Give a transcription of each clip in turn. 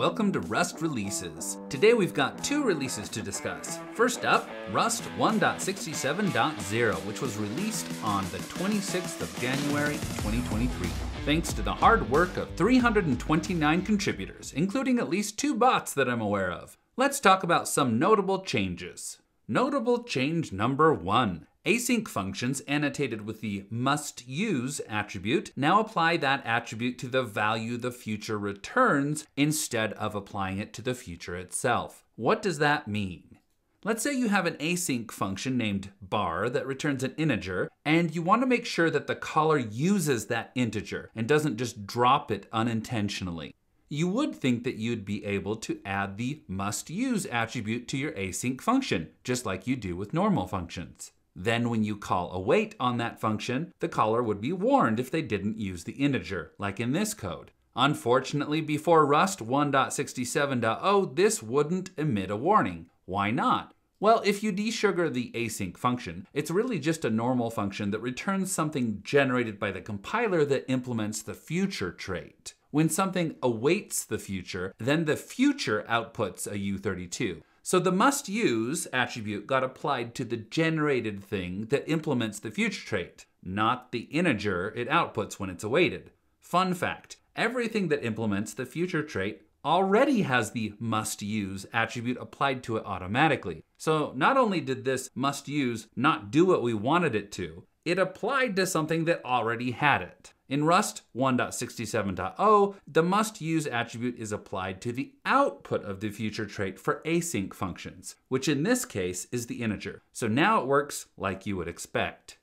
welcome to Rust Releases. Today we've got two releases to discuss. First up, Rust 1.67.0, which was released on the 26th of January 2023. Thanks to the hard work of 329 contributors, including at least two bots that I'm aware of. Let's talk about some notable changes. Notable change number one Async functions annotated with the must use attribute now apply that attribute to the value the future returns instead of applying it to the future itself. What does that mean? Let's say you have an async function named bar that returns an integer, and you want to make sure that the caller uses that integer and doesn't just drop it unintentionally. You would think that you'd be able to add the must use attribute to your async function, just like you do with normal functions. Then when you call await on that function, the caller would be warned if they didn't use the integer, like in this code. Unfortunately, before Rust 1.67.0, this wouldn't emit a warning. Why not? Well, if you desugar the async function, it's really just a normal function that returns something generated by the compiler that implements the future trait. When something awaits the future, then the future outputs a U32. So the must use attribute got applied to the generated thing that implements the future trait, not the integer it outputs when it's awaited. Fun fact everything that implements the future trait already has the must use attribute applied to it automatically. So not only did this must use not do what we wanted it to, it applied to something that already had it. In Rust 1.67.0, the must use attribute is applied to the output of the future trait for async functions, which in this case is the integer. So now it works like you would expect.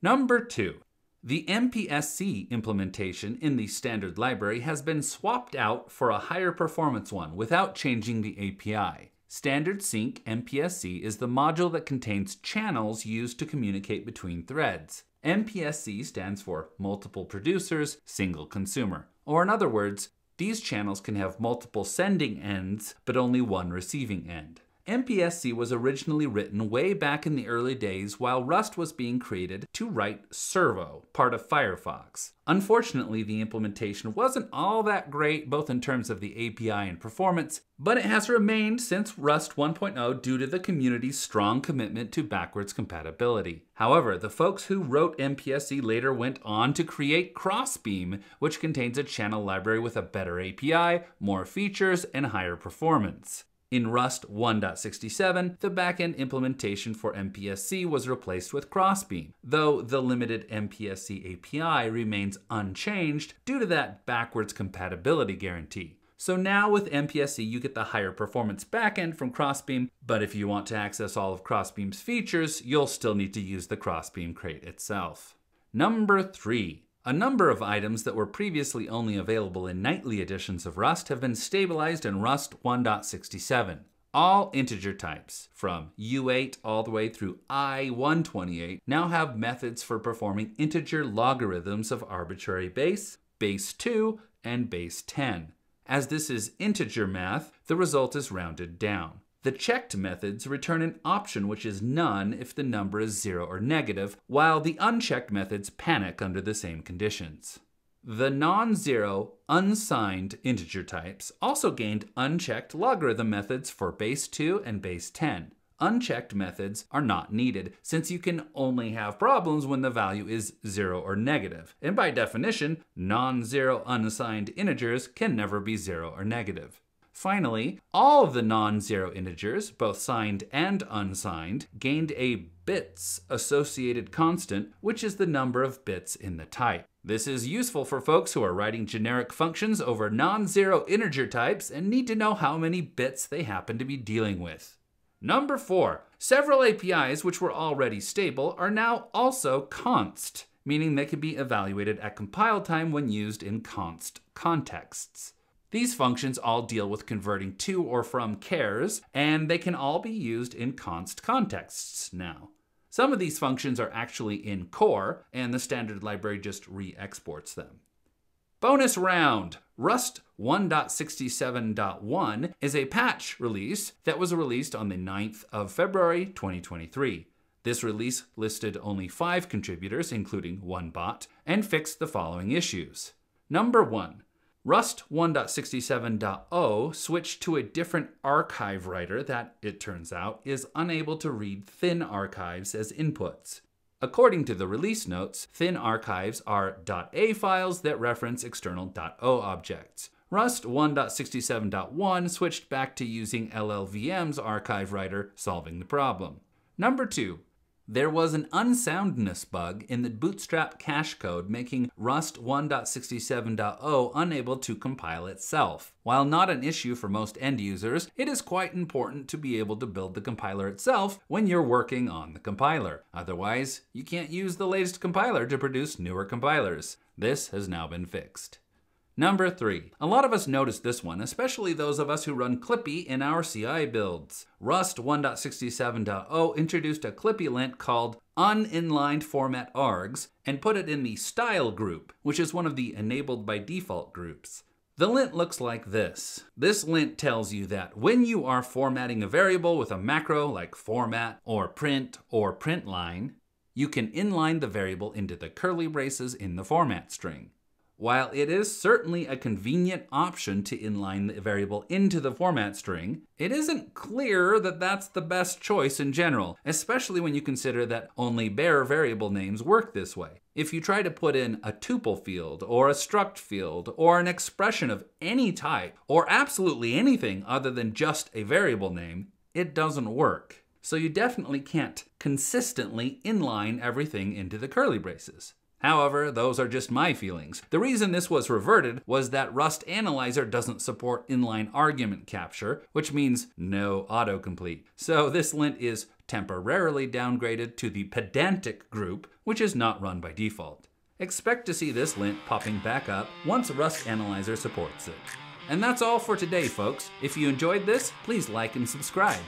Number two, the MPSC implementation in the standard library has been swapped out for a higher performance one without changing the API. Standard Sync MPSC is the module that contains channels used to communicate between threads. MPSC stands for Multiple Producers, Single Consumer. Or in other words, these channels can have multiple sending ends, but only one receiving end. MPSC was originally written way back in the early days while Rust was being created to write Servo, part of Firefox. Unfortunately, the implementation wasn't all that great both in terms of the API and performance, but it has remained since Rust 1.0 due to the community's strong commitment to backwards compatibility. However, the folks who wrote MPSC later went on to create Crossbeam, which contains a channel library with a better API, more features, and higher performance. In Rust 1.67, the backend implementation for MPSC was replaced with Crossbeam, though the limited MPSC API remains unchanged due to that backwards compatibility guarantee. So now with MPSC, you get the higher performance backend from Crossbeam, but if you want to access all of Crossbeam's features, you'll still need to use the Crossbeam crate itself. Number three, a number of items that were previously only available in nightly editions of Rust have been stabilized in Rust 1.67. All integer types, from U8 all the way through I128, now have methods for performing integer logarithms of arbitrary base, base 2, and base 10. As this is integer math, the result is rounded down. The checked methods return an option which is none if the number is zero or negative, while the unchecked methods panic under the same conditions. The non-zero, unsigned integer types also gained unchecked logarithm methods for base 2 and base 10. Unchecked methods are not needed since you can only have problems when the value is 0 or negative. And by definition, non-zero unsigned integers can never be 0 or negative. Finally, all of the non-zero integers, both signed and unsigned, gained a bits associated constant, which is the number of bits in the type. This is useful for folks who are writing generic functions over non-zero integer types and need to know how many bits they happen to be dealing with. Number four, several APIs which were already stable are now also const, meaning they can be evaluated at compile time when used in const contexts. These functions all deal with converting to or from chars, and they can all be used in const contexts now. Some of these functions are actually in core, and the standard library just re-exports them. Bonus round! Rust 1.67.1 is a patch release that was released on the 9th of February 2023. This release listed only five contributors, including one bot, and fixed the following issues. Number one, Rust 1.67.0 switched to a different archive writer that, it turns out, is unable to read thin archives as inputs. According to the release notes, thin archives are .a files that reference external .o objects. Rust 1.67.1 switched back to using LLVM's archive writer, solving the problem. Number 2. There was an unsoundness bug in the Bootstrap cache code making Rust 1.67.0 unable to compile itself. While not an issue for most end users, it is quite important to be able to build the compiler itself when you're working on the compiler. Otherwise, you can't use the latest compiler to produce newer compilers. This has now been fixed. Number three. A lot of us noticed this one, especially those of us who run Clippy in our CI builds. Rust 1.67.0 introduced a Clippy lint called uninlined format args and put it in the style group, which is one of the enabled by default groups. The lint looks like this. This lint tells you that when you are formatting a variable with a macro like format or print or print line, you can inline the variable into the curly braces in the format string. While it is certainly a convenient option to inline the variable into the format string, it isn't clear that that's the best choice in general, especially when you consider that only bare variable names work this way. If you try to put in a tuple field, or a struct field, or an expression of any type, or absolutely anything other than just a variable name, it doesn't work. So you definitely can't consistently inline everything into the curly braces. However, those are just my feelings. The reason this was reverted was that Rust Analyzer doesn't support inline argument capture, which means no autocomplete. So this lint is temporarily downgraded to the pedantic group, which is not run by default. Expect to see this lint popping back up once Rust Analyzer supports it. And that's all for today, folks. If you enjoyed this, please like and subscribe.